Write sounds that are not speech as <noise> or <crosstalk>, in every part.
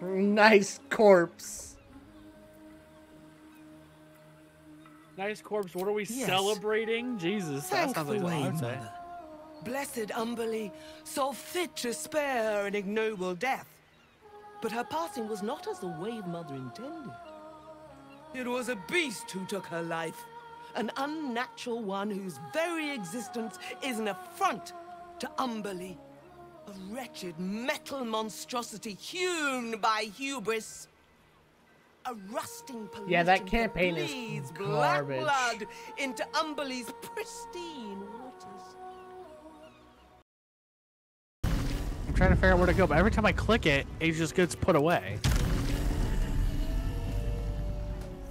Nice corpse. Nice corpse. What are we Yes. celebrating? Jesus, that sounds like Thankful something I would Wave. Mother. Blessed Umberlee saw fit to spare an ignoble death. But her passing was not as the Wave Mother intended. It was a beast who took her life. An unnatural one whose very existence is an affront to Umberlee. A wretched metal monstrosity hewn by hubris. A rusting pollution Yeah, that campaign is bleeds black blood into Umberlee's pristine waters. I'm trying to figure out where to go, but every time I click it, it just gets put away.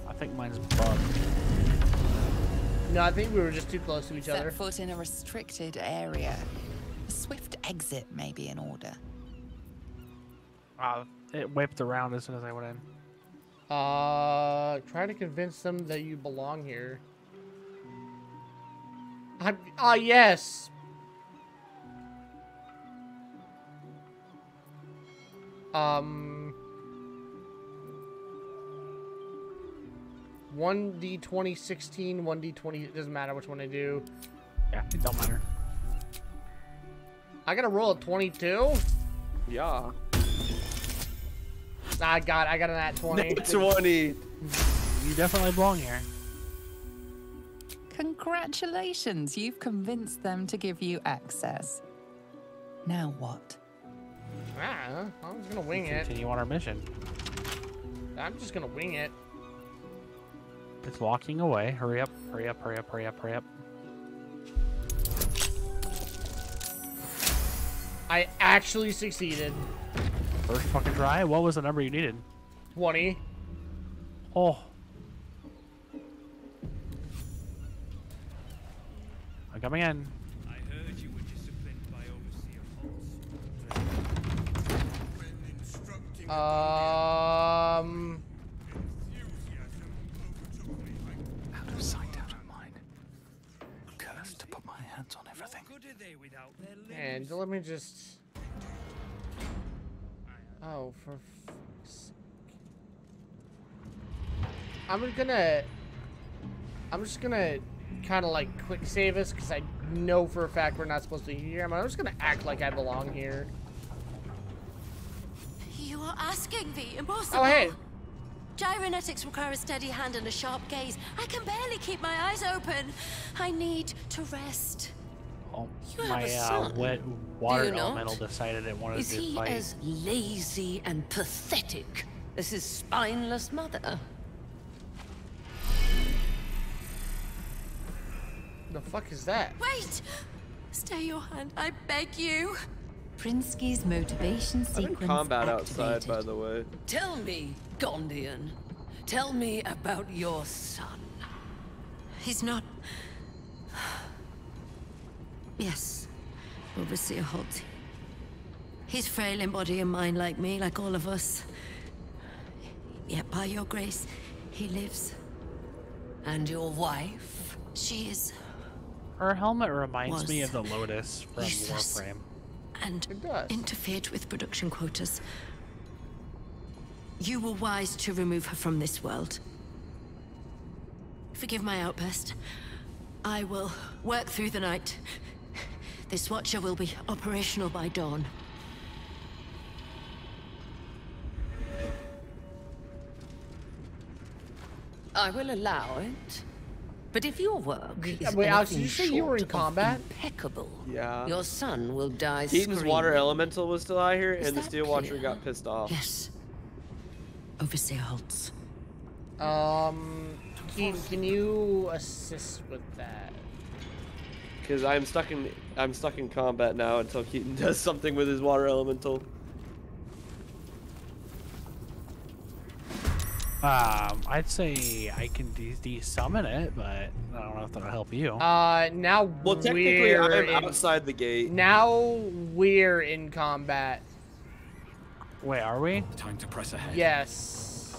I think mine's bugged. No, I think we were just too close to each Set other. foot in a restricted area. A swift exit may be in order. Uh, it whipped around as soon as I went in. Uh, try to convince them that you belong here. I'm, ah, yes. Um. 1d20 16, 1d20, it doesn't matter which one I do. Yeah, it don't matter. I gotta roll a 22? Yeah. I got, I got an at <laughs> 20. 20. You definitely belong here. Congratulations, you've convinced them to give you access. Now what? Ah, I'm just gonna wing it. Continue on our mission. I'm just gonna wing it. It's walking away. Hurry up, hurry up, hurry up, hurry up, hurry up. I actually succeeded. First fucking try. What was the number you needed? 20. Oh. I'm coming in. I heard you were disciplined by Overseer Um. Out of sight, out of mind. Cursed to put my hands on everything. What good are they without their limbs? And let me just. Oh, for. I'm gonna. I'm just gonna kind of like quick save us because I know for a fact we're not supposed to be here. I'm just gonna act like I belong here. You are asking the impossible. Oh, hey. Gyronetics require a steady hand and a sharp gaze. I can barely keep my eyes open. I need to rest. Oh, my uh, wet water do you not? elemental decided it wanted Is to he fight. as lazy and pathetic as his spineless mother? The fuck is that? Wait! Stay your hand, I beg you. Prinsky's motivation I'm in sequence combat outside, by the way. Tell me, Gondian. Tell me about your son. He's not. Yes, Overseer Holt. He's frail in body and mind like me, like all of us. Yet by your grace, he lives. And your wife? She is. Her helmet reminds me of the Lotus from useless. Warframe. and It does. interfered with production quotas. You were wise to remove her from this world. Forgive my outburst. I will work through the night. This Watcher will be operational by dawn. I will allow it. But if your work is wait, Alex, did you say you were in combat? impeccable, Yeah. your son will die Keaton's water elemental was still out here, Is and the that Steel Watcher got pissed off. Yes. Overseer Holtz. Um, Keaton, can you assist with that? Because I'm stuck in I'm stuck in combat now until Keaton <laughs> does something with his water elemental. Um, I'd say I can de- de-summon it, but I don't know if that'll help you. Uh, now Well, technically, we're I'm in, outside the gate. now we're in combat. Wait, are we? Time to press ahead. Yes.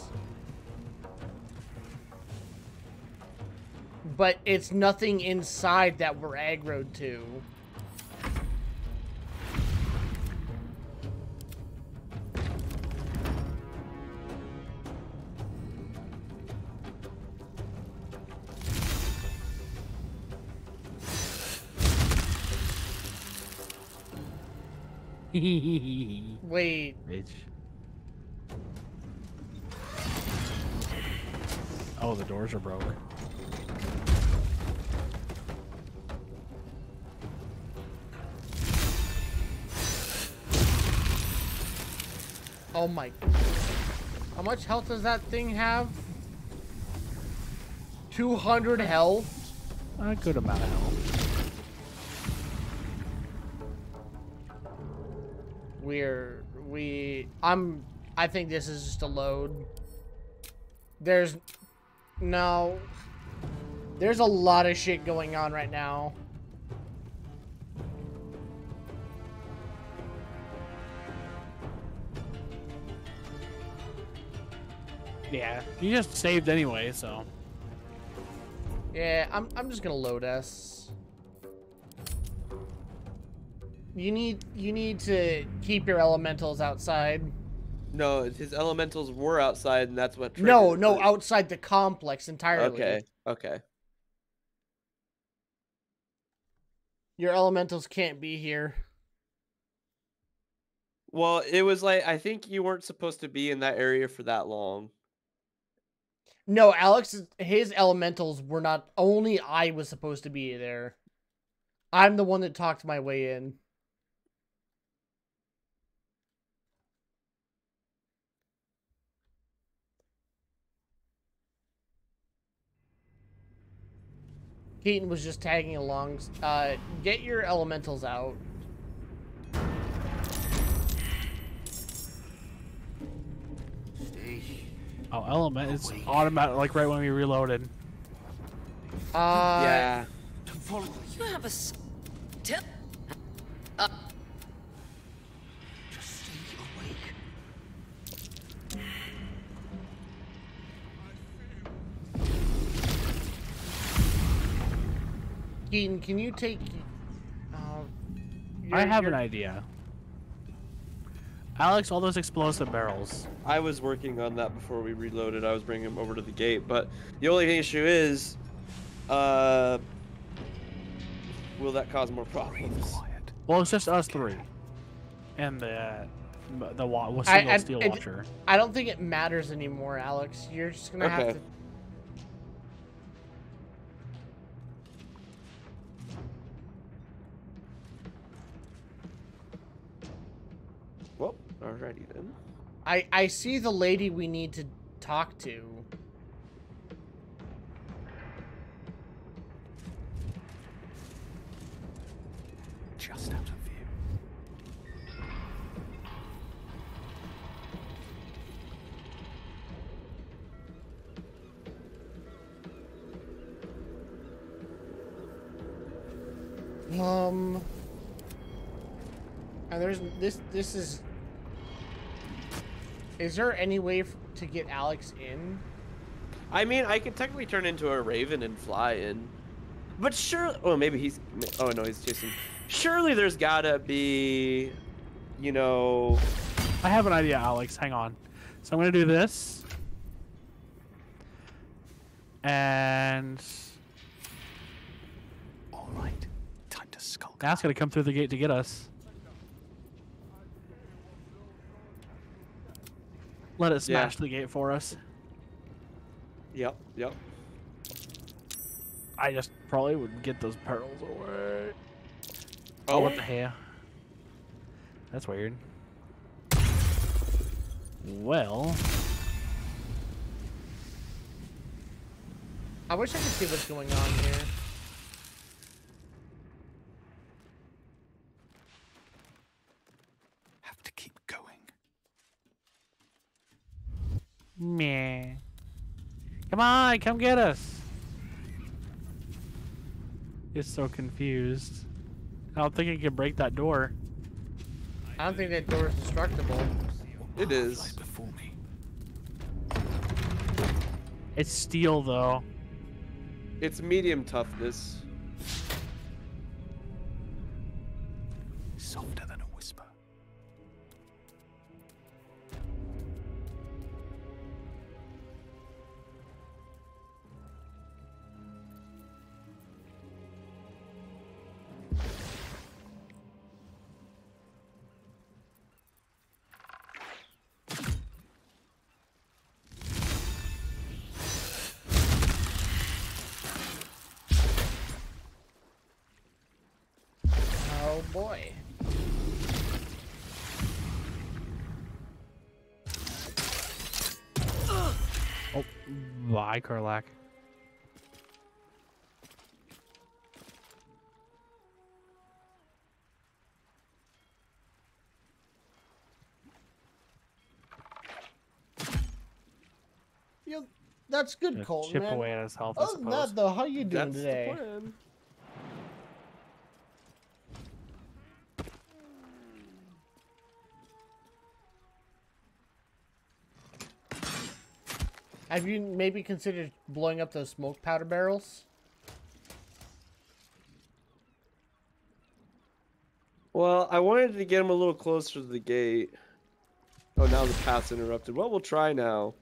But it's nothing inside that we're aggroed to. <laughs> Wait. Bitch. Oh, the doors are broke. Oh my. How much health does that thing have? 200 health? A good amount of health. We're we I'm I think this is just a load. There's no There's a lot of shit going on right now. Yeah, you just saved anyway, so. Yeah, I'm I'm just gonna load us. You need you need to keep your elementals outside. No, his elementals were outside, and that's what. No, no, outside the complex entirely. Okay, okay. Your elementals can't be here. Well, it was like I think you weren't supposed to be in that area for that long. No, Alex, his elementals were not. Only I was supposed to be there. I'm the one that talked my way in. Keaton was just tagging along. Uh, get your elementals out. Oh, element. It's automatic, like right when we reloaded. Uh, yeah. You have a. Keaton, can you take? Uh, I have your- an idea. Alex, all those explosive barrels. I was working on that before we reloaded. I was bringing them over to the gate, but the only issue is, uh, will that cause more problems? Well, it's just us three, and the the wa- with I- single I- steel I- watcher. I don't think it matters anymore, Alex. You're just gonna have to. Alrighty then. I I see the lady we need to talk to. Just out of view. Um. And there's this. This is. Is there any way f- to get Alex in? I mean, I could technically turn into a raven and fly in, but sure. Oh, maybe he's. Oh no, he's chasing. Surely there's gotta be, you know. I have an idea, Alex. Hang on. So I'm gonna do this, and All right, time to skulk. that's gonna come through the gate to get us. Let it Yeah. smash the gate for us. Yep, yep. I just probably would get those pearls away. Oh, Oh, what the hell? That's weird. Well, I wish I could see what's going on here. Have to keep going. Meh. Come on, come get us. It's so confused. I don't think it can break that door. I don't think that door is destructible. it is. Right before me. It's steel though. It's medium toughness. boy. Oh, bye, Karlach. You that's good, Colton. Chip man. away at his health. Other than that, though, how you doing that's today? Have you maybe considered blowing up those smoke powder barrels? Well, I wanted to get him a little closer to the gate. Oh, now the path's interrupted. Well, we'll try now.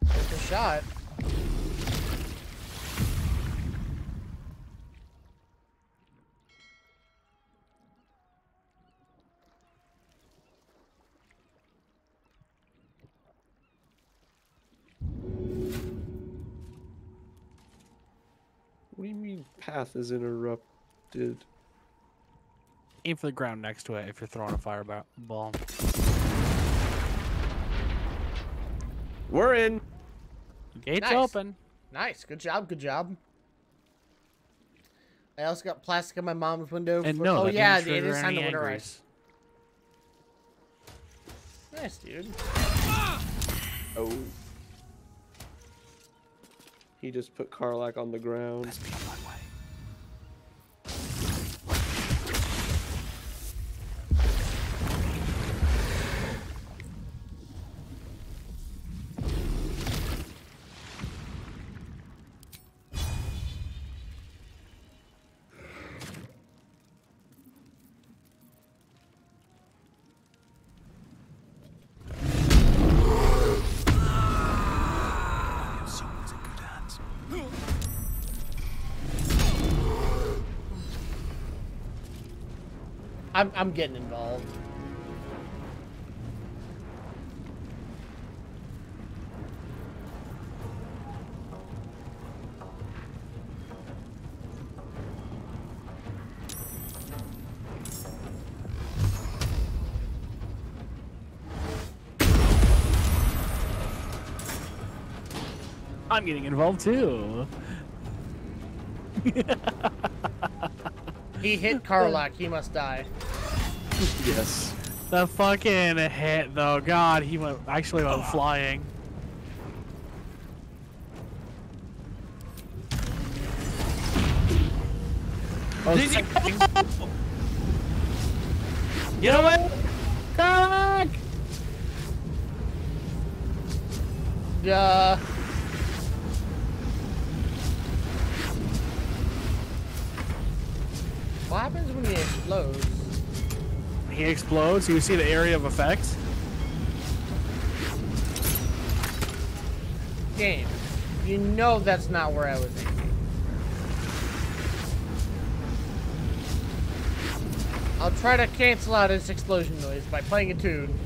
It's a shot. Path is interrupted? Aim for the ground next to it if you're throwing a fireball. We're in. Gate's Nice. open. Nice. Good job. Good job. I also got plastic on my mom's window. And for- no, oh yeah, didn't it trigger is time to winterize. Nice, dude. Oh. He just put Karlach on the ground. I'm I'm getting involved. I'm getting involved too. He hit Karlach. He must die. <laughs> Yes. The fucking hit though, God, he went actually went flying. Oh, Did you- know what? Karlach! Uh, what happens when he explodes? He explodes. You see the area of effect. Game. You know that's not where I was aiming. I'll try to cancel out his explosion noise by playing a tune.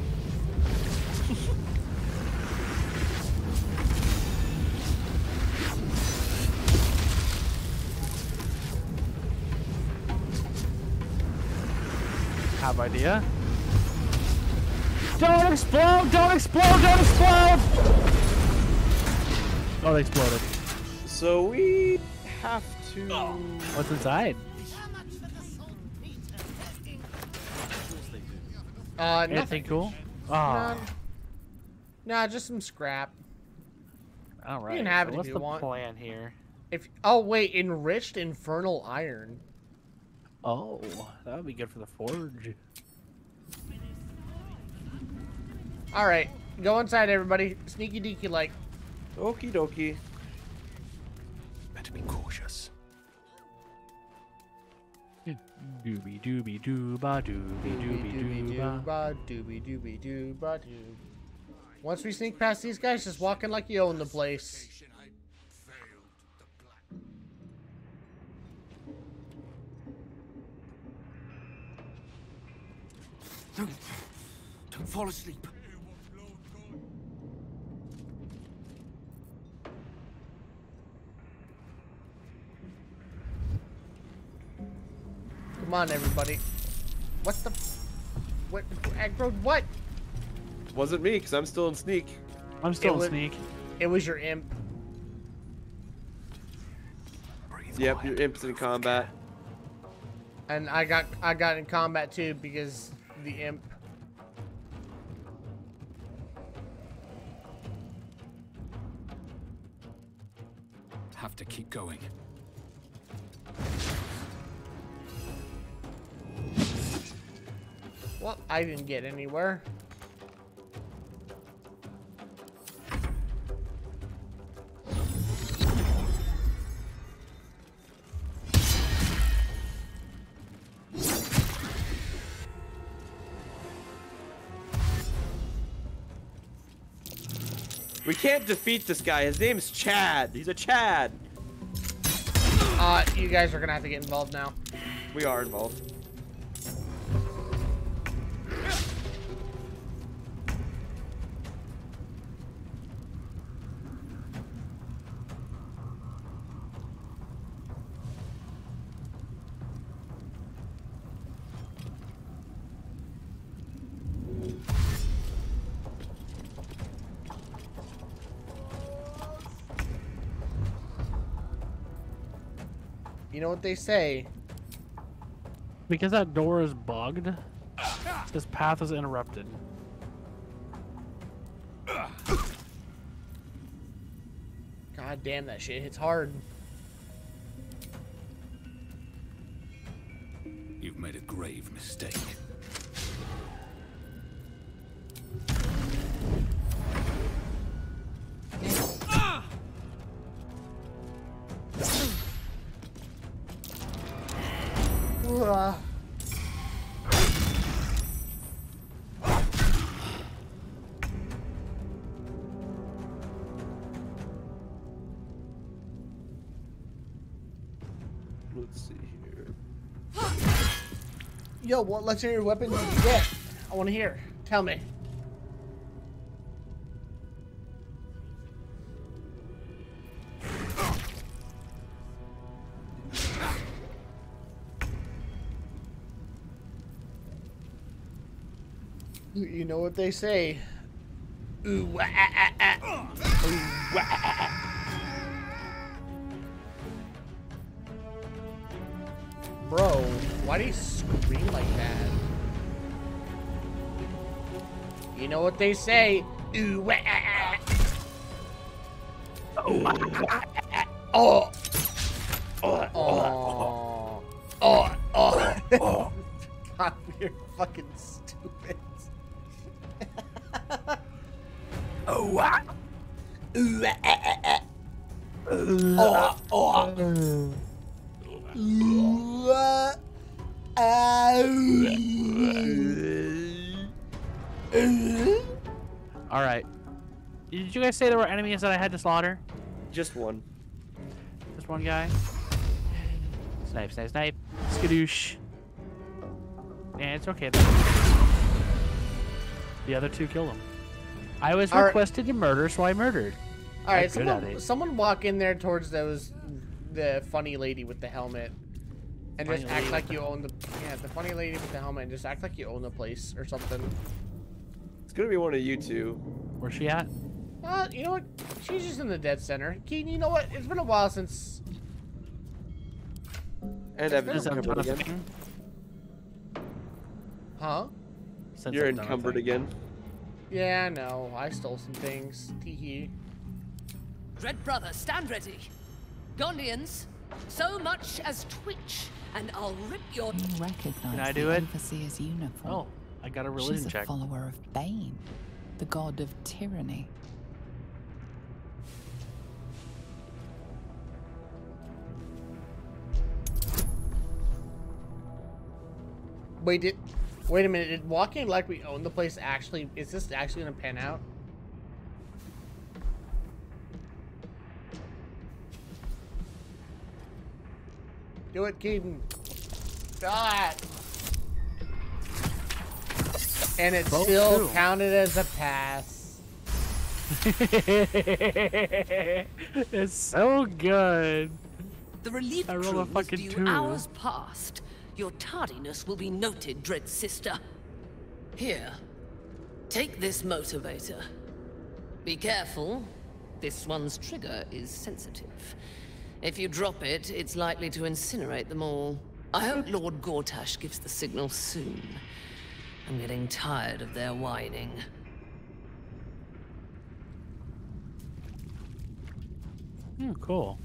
Have idea. Don't explode! Don't explode! Don't explode! Oh, they exploded. So we have to. What's inside? Uh, Anything nothing. cool? Oh, Nah, nah, just some scrap. all right. can have so it if what's the plan here? If oh wait, enriched infernal iron. Oh, that would be good for the forge. All right, go inside, everybody. Sneaky deaky like. Okie dokie. Better be cautious. Doobie doobie dooba doobie doobie Doobie dooba. dooba, doobie doobie dooba doo. Once we sneak past these guys, just walking like you own the place. Don't, don't fall asleep. Come on, everybody. What the? What? Aggro? What? wasn't me because I'm still in sneak. I'm still in would- sneak. It was your imp. Breathe Yep, quiet. your imp's in combat. And I got I got in combat too because the imp. Have to keep going. Well, I didn't get anywhere. We can't defeat this guy. His name's Chad. He's a Chad. Uh, you guys are gonna have to get involved now. We are involved. You know what they say? Because that door is bugged, this path is interrupted. God damn, that shit hits hard. You've made a grave mistake. Uh, Let's see here. Yo, what legendary weapon did you get? I want to hear. Tell me. Know what they say. Ooh, wah, ah, ah, ah. Ooh, wah, ah, ah. Bro, why do you scream like that? You know what they say. Ooh, wah, ah, ah. Ooh, wah, ah, ah. Oh. Oh. Guys say there were enemies that I had to slaughter? Just one. Just one guy. Snipe, snipe, snipe. Skadoosh. Yeah, it's okay. The other two killed him. I was All right. requested to murder, so I murdered. All right, someone, someone walk in there towards those the funny lady with the helmet, and just act like you own the yeah the funny lady with the helmet, and just act like you own the place or something. It's gonna be one of you two. Where's she at? Uh, you know what? She's just in the dead center. Keen, you know what? It's been a while since. And Evan Is that encumbered again. thing? Huh? Since You're I've encumbered again. Yeah, I know. I stole some things. Teehee. Red brother, stand ready. Gondians, so much as twitch, and I'll rip your. You recognize Can I do it? Overseer's uniform. Oh, I got a religion She's a check. follower of Bane, the god of tyranny. Wait, did wait a minute? Did walking like we own the place actually? Is this actually gonna pan out? Do it, Keaton. God. And it Vote still two. counted as a pass. <laughs> it's so good. The relief I rolled crew a was fucking two. hours past. Your tardiness will be noted, dread sister. Here, Take this motivator. Be careful. This one's trigger is sensitive. If you drop it, it's likely to incinerate them all. I hope Lord Gortash gives the signal soon. I'm getting tired of their whining. Hmm, cool.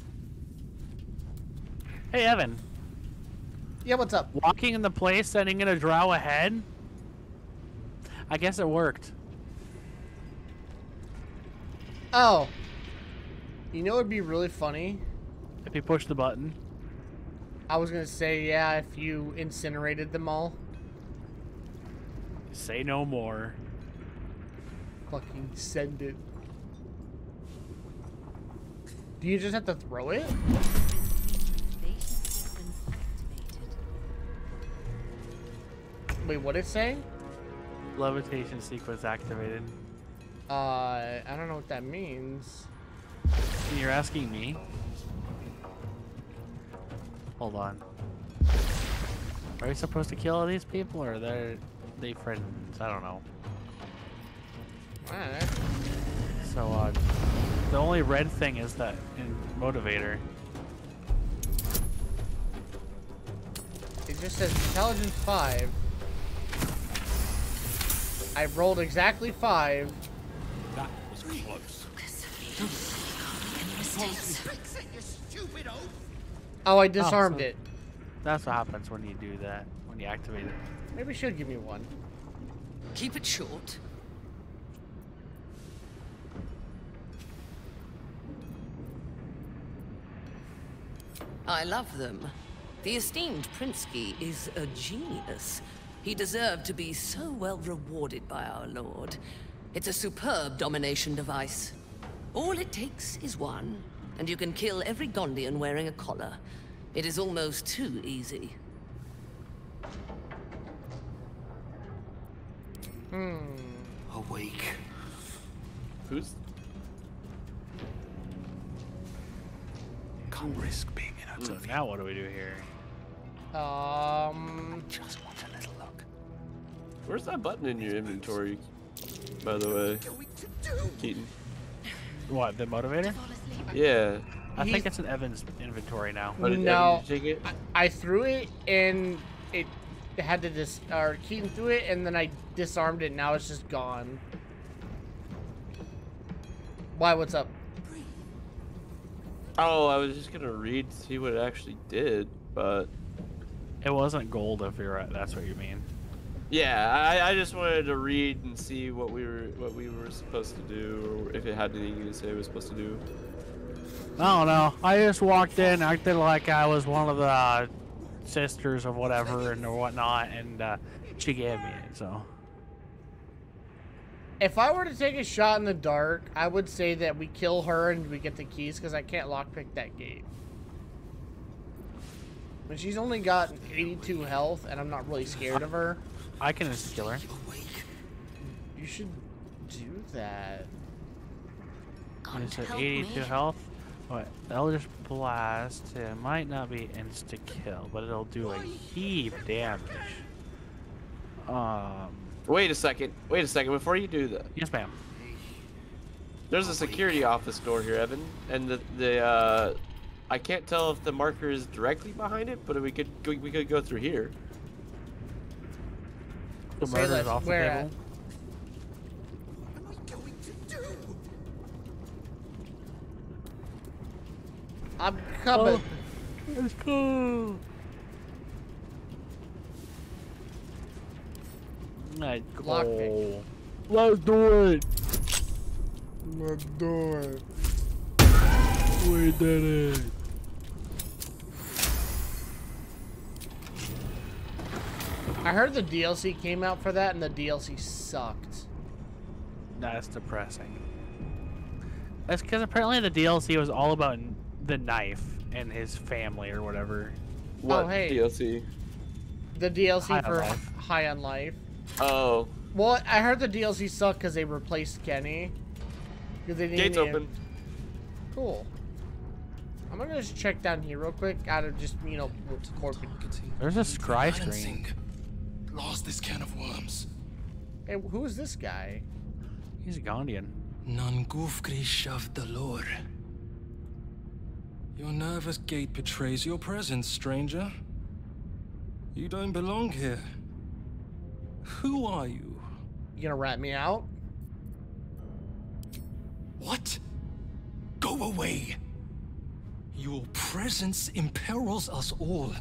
Hey, Evan. Yeah, what's up? Walking in the place, sending in a drow ahead? I guess it worked. Oh. You know it would be really funny? If you push the button. I was gonna say, yeah, if you incinerated them all. Say no more. Fucking send it. Do you just have to throw it? Wait, what it say? Levitation sequence activated. Uh, I don't know what that means. You're asking me? Hold on. Are we supposed to kill all these people or they're they friends? I don't know. Alright. So uh the only red thing is that in motivator. It just says intelligence 5. I rolled exactly 5. That was close. Oh, I oh, disarmed so- it. That's what happens when you do that, when you activate it. Maybe she'll give me one. Keep it short. I love them. The esteemed Prinsky is a genius. He deserved to be so well rewarded by our lord. It's a superb domination device. All it takes is one, and you can kill every Gondian wearing a collar. It is almost too easy. Hmm. Awake. Who's Can't risk being in So observation. now what do we do here? Um. Just Where's that button in your inventory? By the way, Keaton. What, the motivator? Yeah. I He's- think it's in Evan's inventory now. Did Evan No. take it? I, I threw it and it had to dis or Keaton threw it and then I disarmed it. Now it's just gone. Why? What's up? Oh, I was just gonna read to see what it actually did, but It wasn't gold if you're that's what you mean. Yeah, I, I just wanted to read and see what we were what we were supposed to do, or if it had anything to say it was supposed to do. I don't know. I just walked in, acted like I was one of the uh, sisters of whatever and or whatnot, and uh, she gave me it. So If I were to take a shot in the dark, I would say that we kill her and we get the keys because I can't lockpick that gate. But she's only got 82 health and I'm not really scared of her. I can just kill her. You should do that. It's at 82 health. What? Eldritch Blast. It might not be insta kill, but it'll do a heap damage. Um. Wait a second. Wait a second. Before you do that, Yes, ma'am. there's a security office door here, Evan, and the the uh, I can't tell if the marker is directly behind it, but we could we, we could go through here. The Say murder's off the table. I'm coming. Oh, Let's go. Let's Lockpick. go. Oh. Let's do it. Let's do it. We did it. I heard the DLC came out for that and the DLC sucked. That's depressing. That's because apparently the DLC was all about the knife and his family or whatever. Oh, what Oh, hey. DLC? The DLC High on for Life. High on Life. Oh, Well, I heard the DLC sucked because they replaced Kenny. 'Cause they gates didn't- open. Cool. I'm gonna just check down here real quick out of just, you know, corporate. There's a scry screen. Balancing. Lost this can of worms. Hey, who is this guy? He's a Gondian. Nangufgrish of the Lord. Your nervous gait betrays your presence, stranger. You don't belong here. Who are you? You gonna rat me out? What? Go away! Your presence imperils us all.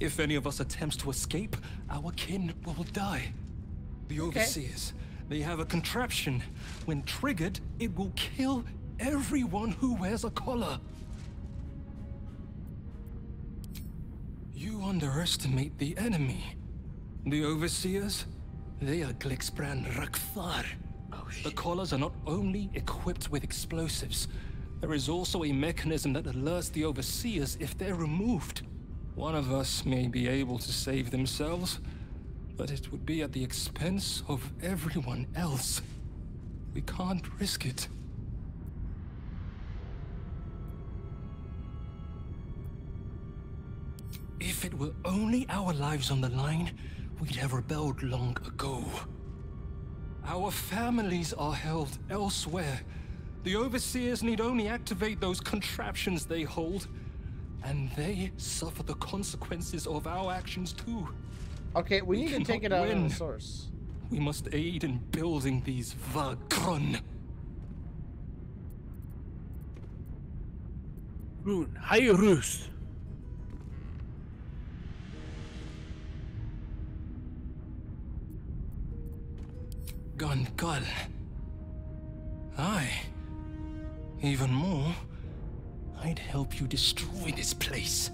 If any of us attempts to escape, our kin will die. The Overseers, they have a contraption. When triggered, it will kill everyone who wears a collar. You underestimate the enemy. The Overseers, they are Glixbrand Rakthar. Oh, the collars are not only equipped with explosives, there is also a mechanism that alerts the Overseers if they're removed. One of us may be able to save themselves, but it would be at the expense of everyone else. We can't risk it. If it were only our lives on the line, we'd have rebelled long ago. Our families are held elsewhere. The Overseers need only activate those contraptions they hold, and they suffer the consequences of our actions too. Okay, we, We need to cannot take it out of win. the source. We must aid in building these Vagron. Rune, Hyrus. Gunkal. Aye. Even more, I'd help you destroy this place.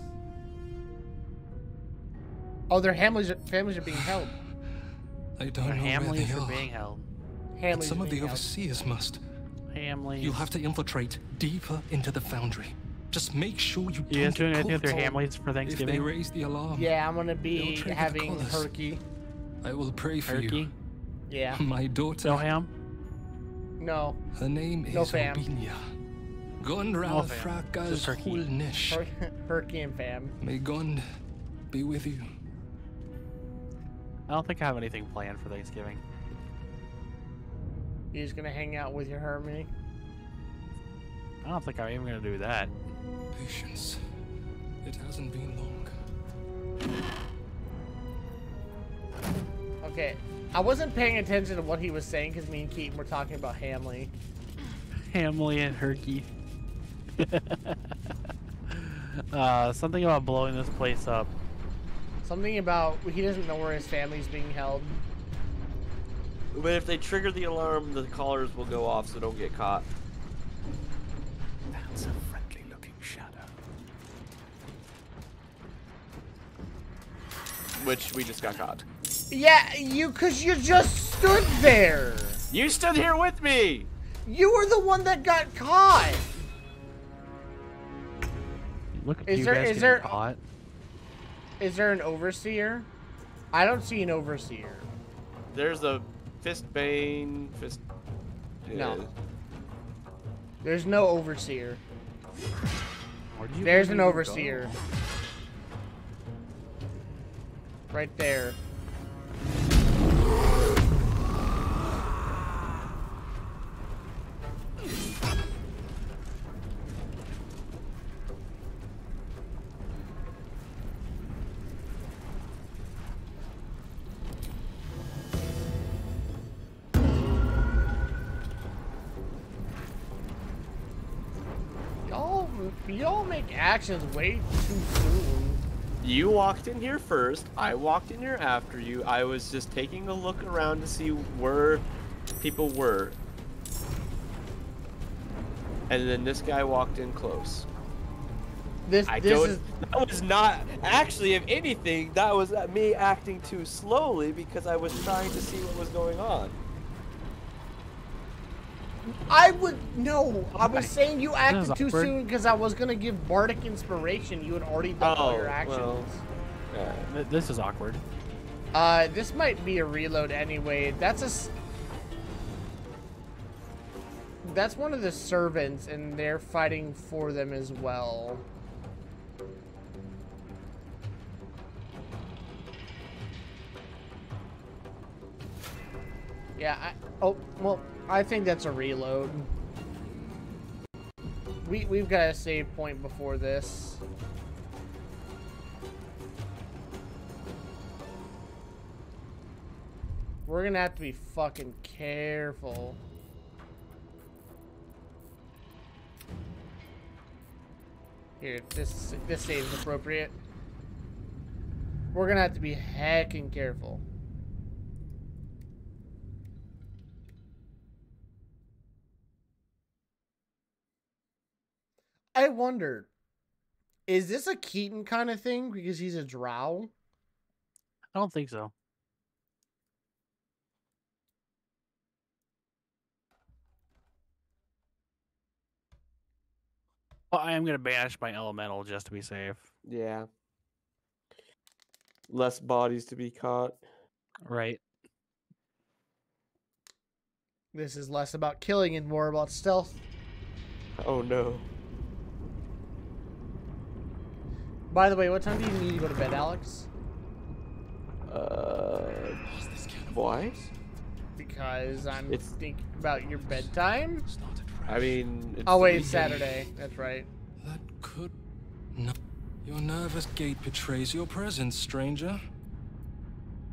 Oh, their families are, families are being held. <sighs> I don't Their know where Hamleys they are are. being held. but Families some of the held. overseers must. Hamleys. You'll have to infiltrate deeper into the foundry. Just make sure you You guys don't doing anything with their caught. Hamleys for If they Thanksgiving? raise the alarm, Yeah, I'm gonna be They'll trigger the having collars. herky. I will pray for Turkey? you. Yeah. My daughter. No ham? No. Her name No is fam. Obinia. No Gondral fam. Frakas Just turkey. Hulnish. Her- herky and fam. May Gond be with you. I don't think I have anything planned for Thanksgiving. You're just gonna hang out with your Hermione. I don't think I'm even gonna do that. Patience. It hasn't been long. Okay. I wasn't paying attention to what he was saying because me and Keaton were talking about Hamley. Hamley and Herky. <laughs> uh, something about blowing this place up. Something about he doesn't know where his family's being held. But if they trigger the alarm, the collars will go off, so don't get caught. That's a friendly looking shadow. Which we just got caught. Yeah, you, cause you just stood there. You stood here with me. You were the one that got caught. Look at Is you there- guys is there- caught. Is there an overseer? I don't see an overseer. There's a fist bane, fist. No. There's no overseer. You There's an me to go? overseer. Right there. Actions way too soon. You walked in here first. I walked in here after you. I was just taking a look around to see where people were. And then this guy walked in close. This, I this don't. is <laughs> That was not actually, if anything, that was me acting too slowly because I was trying to see what was going on. I would no. I was saying you acted too awkward. soon because I was gonna give bardic inspiration. You had already done all your Oh, actions. well. Yeah. This is awkward. Uh, this might be a reload anyway. That's a. That's one of the servants, and they're fighting for them as well. Yeah, I, oh, well, I think that's a reload. We, we've got a save point before this. We're gonna have to be fucking careful. Here, this this save is appropriate. We're gonna have to be heckin' careful. I wonder, is this a Keaton kind of thing because he's a drow? I don't think so. Well, I am gonna banish my elemental just to be safe. Yeah. Less bodies to be caught. Right. This is less about killing and more about stealth. Oh no. By the way, what time do you need to go to bed, Alex? Uh, why? Because I'm It's- thinking about your bedtime. I mean, it's Oh wait, it's Saturday. That's right. That could. No. Your nervous gait betrays your presence, stranger.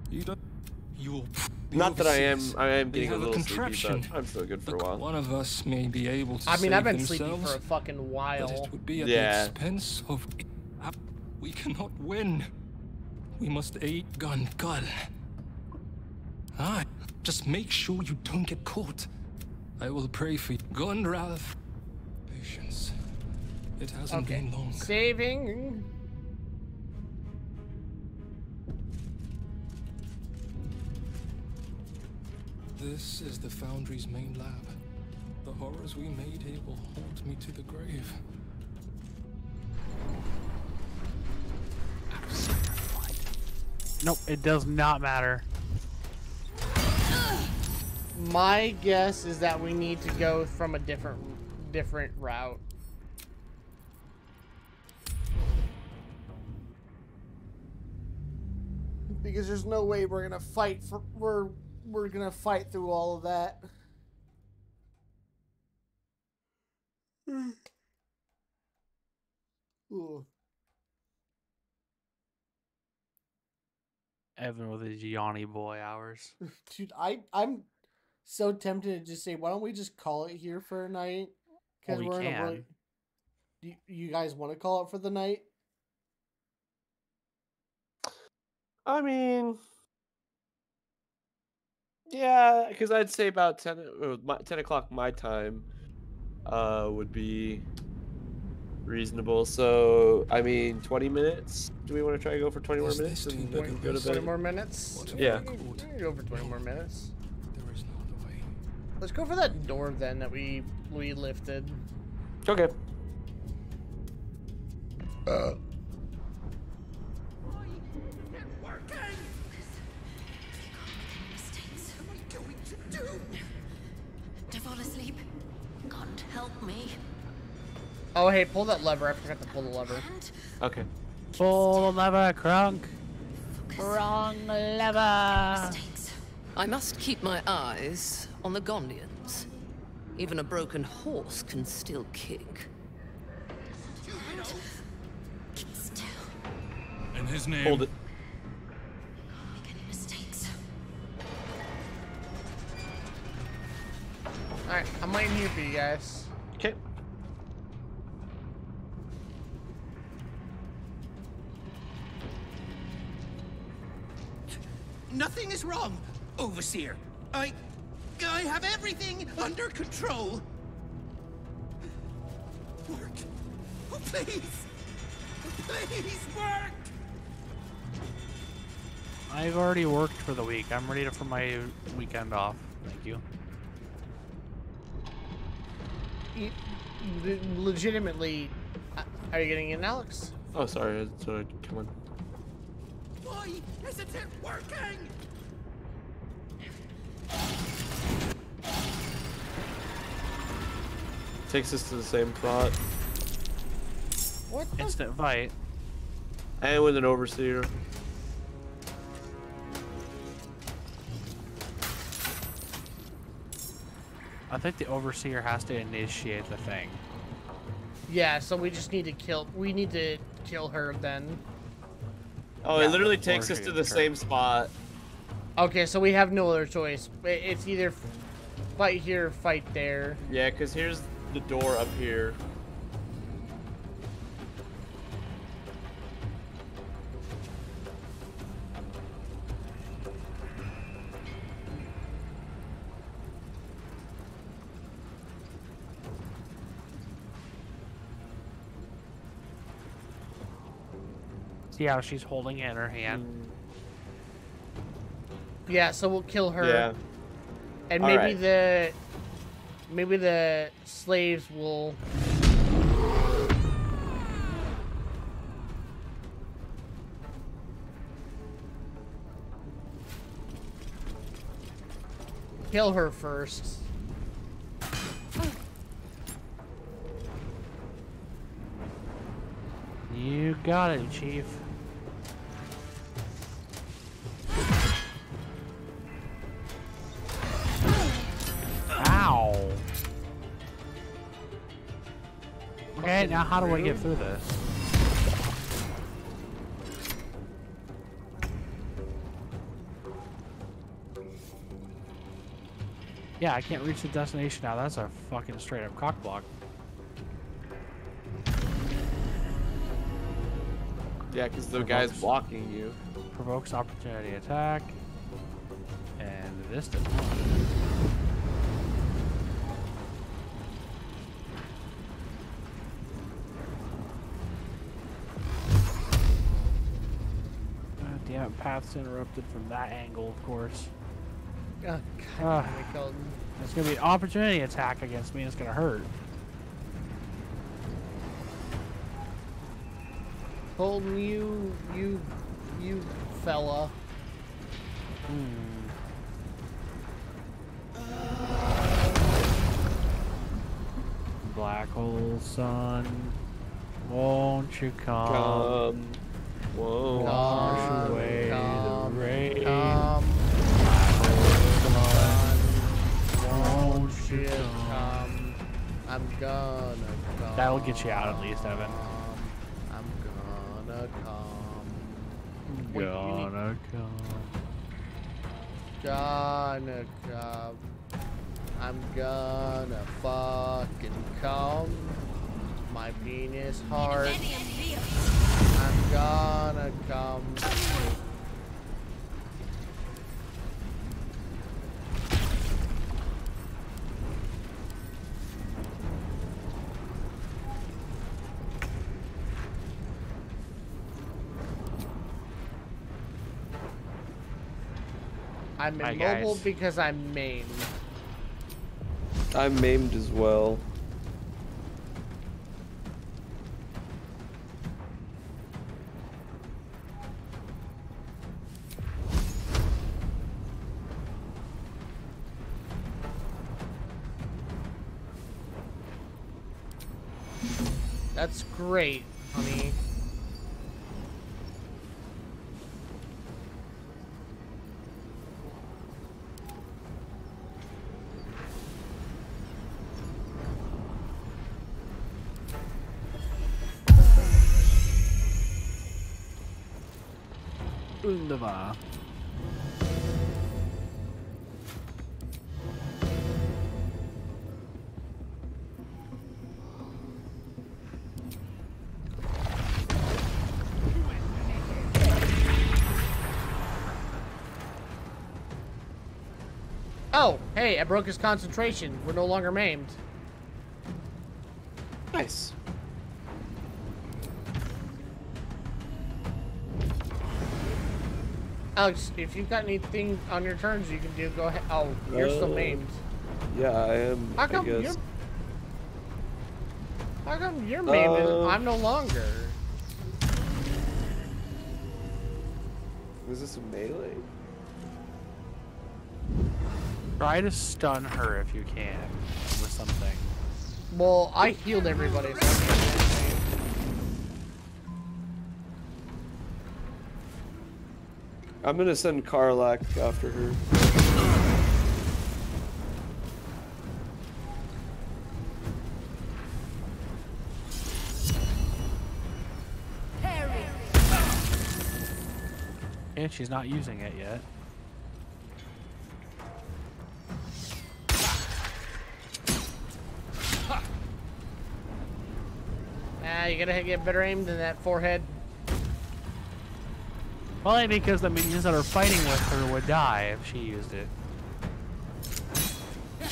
You don't. You'll. Not that I am. I am getting a have little contraption. sleepy, but I'm still good for a while. One of us may be able to I mean, I've been sleepy themselves, for a fucking but while. it would be at Yeah. the expense of. We cannot win. We must aid Gungal. Ah, just make sure you don't get caught. I will pray for you. Gunralph. Patience. It hasn't Okay. been long. Saving. This is the Foundry's main lab. The horrors we made here will haunt me to the grave. Nope, it does not matter. My guess is that we need to go from a different different route. Because there's no way we're gonna fight for we're we're gonna fight through all of that. Hmm. Ooh. Evan with his Yanni boy hours. <laughs> Dude, I I'm so tempted to just say, why don't we just call it here for a night? Well, we we're in a really. Do you, you guys want to call it for the night? I mean, yeah, because I'd say about ten, uh, ten o'clock my time, uh, would be reasonable. So, I mean, twenty minutes. Do we want to try to go for twenty more minutes this and too then big? go to Twenty more minutes. Yeah. have I called? We can go for twenty more minutes. There is no other way. Let's go for that door then that we we lifted. Okay. Mistakes. Oh hey, pull that lever. I forgot to pull the lever. Okay. Pull the lever, Crunk. Wrong lever. I must keep my eyes on the Gondians. Even a broken horse can still kick. Keep still. In his name. Hold it. Make any mistakes. All right, I'm waiting here for you guys. Okay. Nothing is wrong, Overseer. I... I have everything under control. Work. Oh, please. Please, work. I've already worked for the week. I'm ready to, for my weekend off. Thank you. You, legitimately, uh, are you getting in, Alex? Oh, sorry. Sorry. Come on. Why isn't it working? Takes us to the same spot. What the? Instant fight. And with an overseer. I think the overseer has to initiate the thing. Yeah, so we just need to kill. We need to kill her then. Oh, Yeah, it literally takes us to the turns. same spot. Okay, so we have no other choice. It's either fight here, or fight there. Yeah, because here's the door up here. See how she's holding it in her hand? Yeah, so we'll kill her. Yeah. And All maybe right. the maybe the slaves will kill her first. You got it, Chief. Now how do I get through this? Yeah, I can't reach the destination now. That's a fucking straight up cock block. Yeah, because the guy's Provokes- blocking you. Provokes opportunity attack. And this does path's interrupted from that angle, of course. Oh. God, damn it, Colton. It's gonna be an opportunity attack against me, and it's gonna hurt. Colton, you you you fella. Hmm. Black hole sun, won't you come? Come. Whoa. Wash Come, away come, the rain. Come, Won't you you come? come. I'm gonna come. That'll get you out at least, Evan. I'm gonna come. Wait, Gonna come. Gonna come. I'm gonna fucking come. My penis hard. I'm gonna come. I'm immobile guys. because I'm maimed. I'm maimed as well. Great, honey. Wunderbar. Oh, hey, I broke his concentration. We're no longer maimed. Nice. Alex, if you've got anything on your turns you can do, go ahead. Oh, you're still Uh, maimed. Yeah, I am. How I come guess. you're... How come you're maimed and Uh, I'm no longer? Was this a melee? Try to stun her if you can with something. Well, I healed everybody. So I'm gonna send Karlach after her. And she's not using it yet. You gotta get better aim than that forehead. Probably because the minions that are fighting with her would die if she used it. <laughs>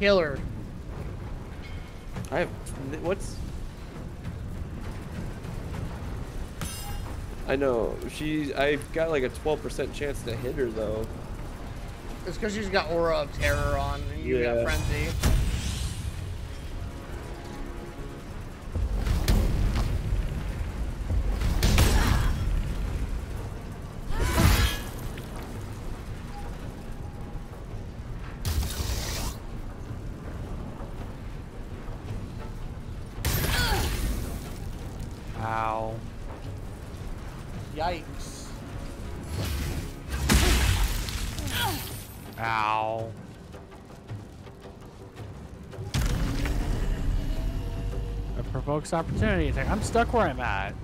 Kill her. I have what's I know she. I've got like a 12% chance to hit her though. It's because she's got Aura of Terror on, and you Yeah. got Frenzy. Provokes opportunity attack. I'm stuck where I'm at.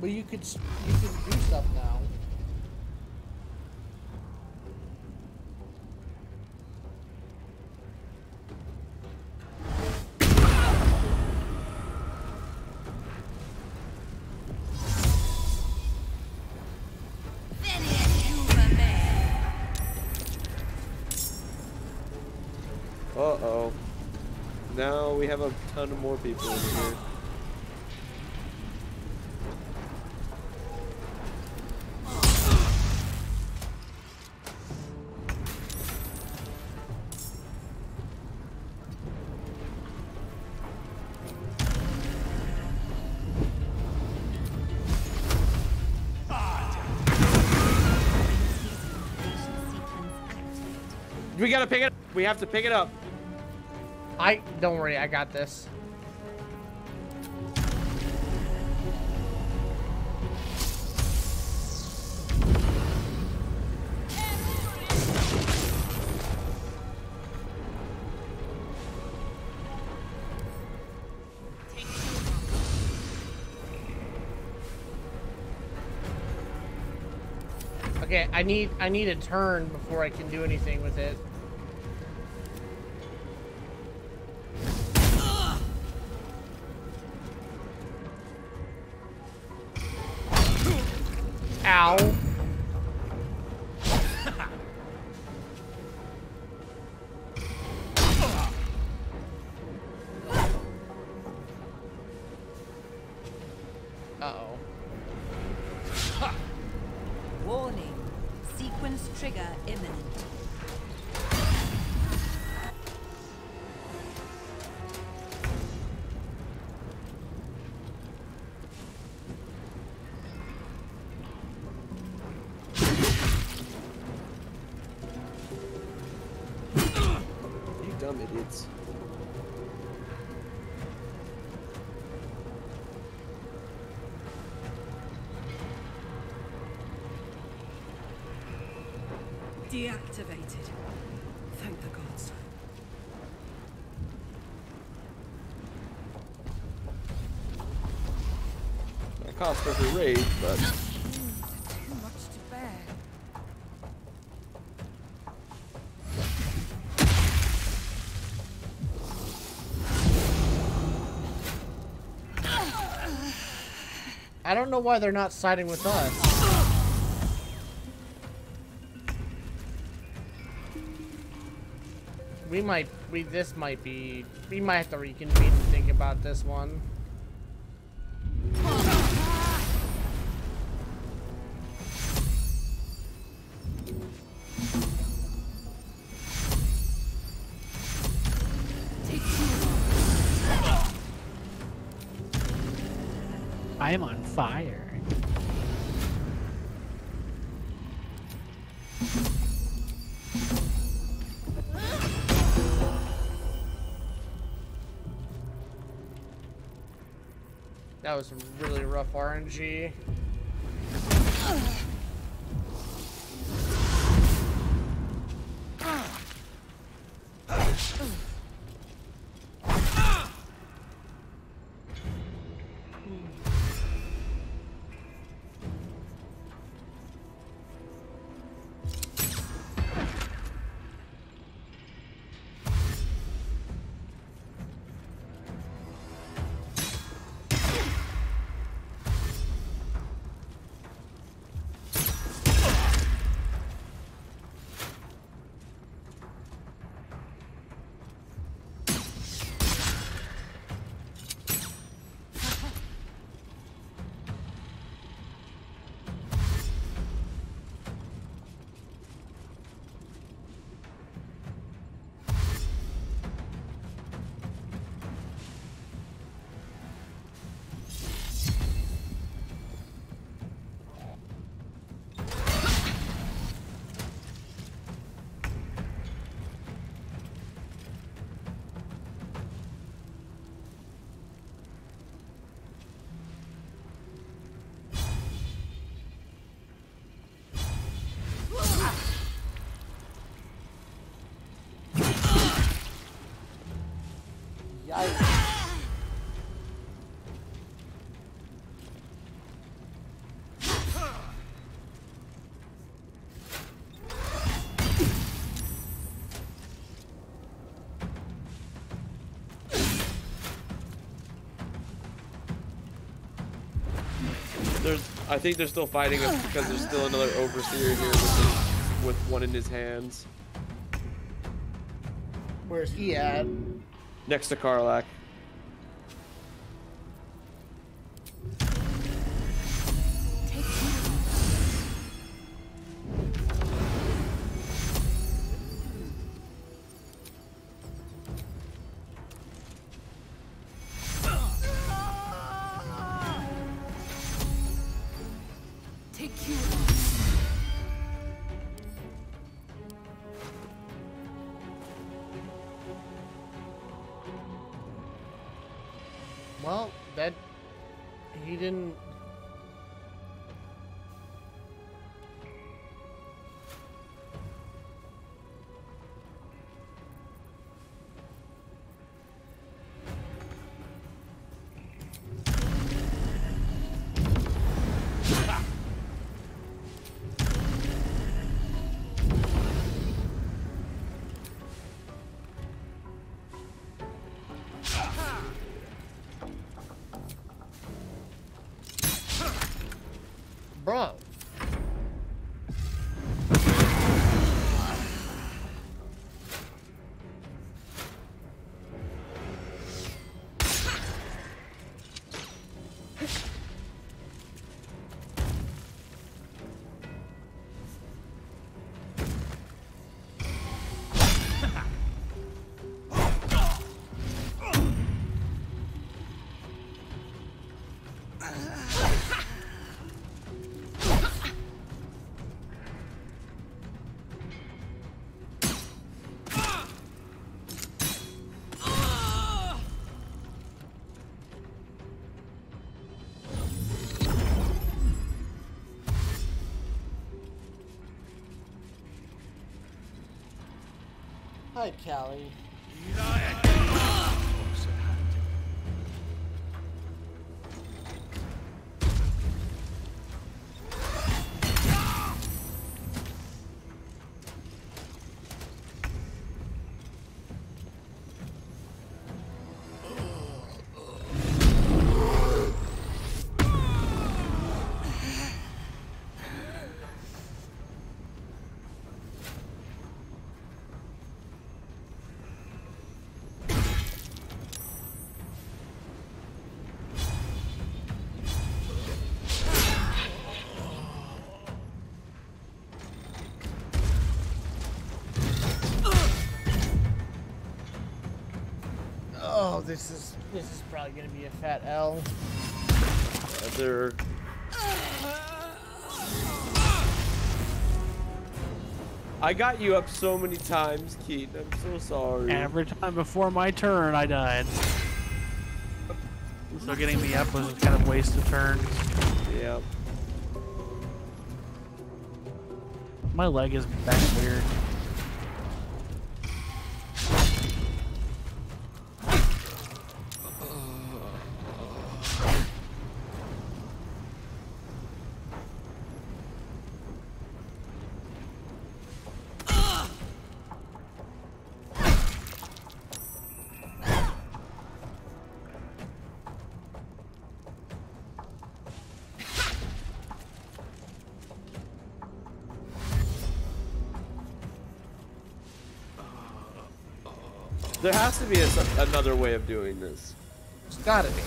But you could you could do stuff We have to pick it up. I don't worry, I got this. Okay, I need I need a turn before I can do anything with it. Her but. I don't know why they're not siding with us. We might, we, this might be, we might have to reconvene and think about this one. Fire. That was really rough RNG. I think they're still fighting us because there's still another overseer here with, his, with one in his hands. Where's he at? Next to Karlach. Hi, Callie. This is this is probably gonna be a fat L. They're I got you up so many times, Keaton. I'm so sorry. Every time before my turn, I died. So getting me up was kind of waste of turns. Yeah. My leg is bent weird. To be a, another way of doing this. It's gotta be.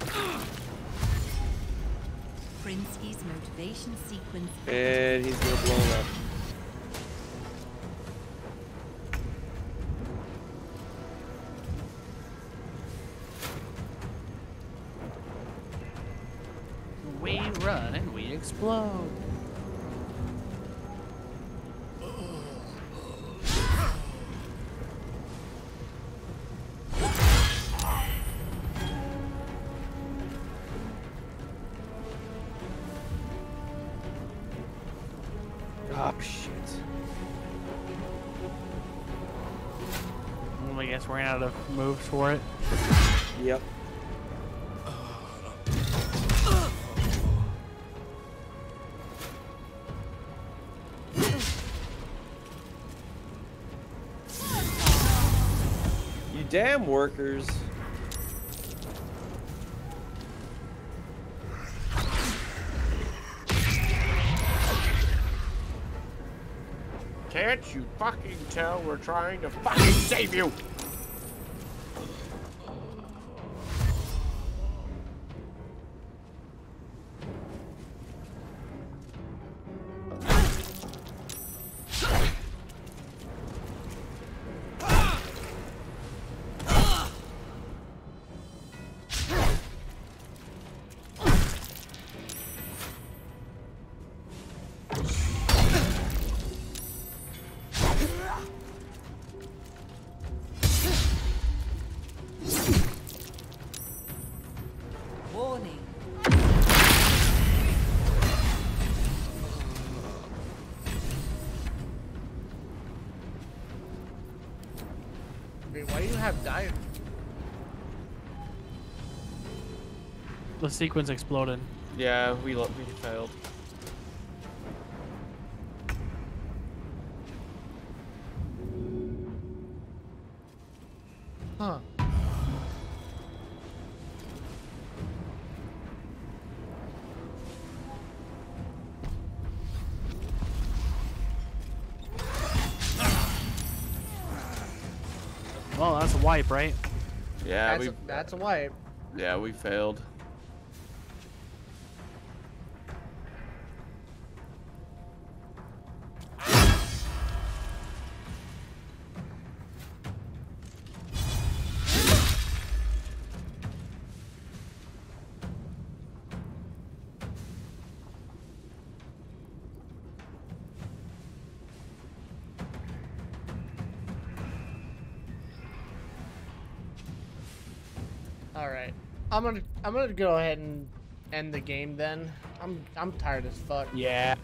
<gasps> Prinsky's motivation sequence. And he's gonna blow it up. We run and we explode. I out of moves for it. Yep. You damn workers. Can't you fucking tell we're trying to fucking save you? The sequence exploded. Yeah, we we failed. Huh. Well, that's a wipe, right? Yeah, That's we a, that's a wipe. yeah we failed. I'm gonna I'm gonna go ahead and end the game then. I'm I'm tired as fuck. Yeah.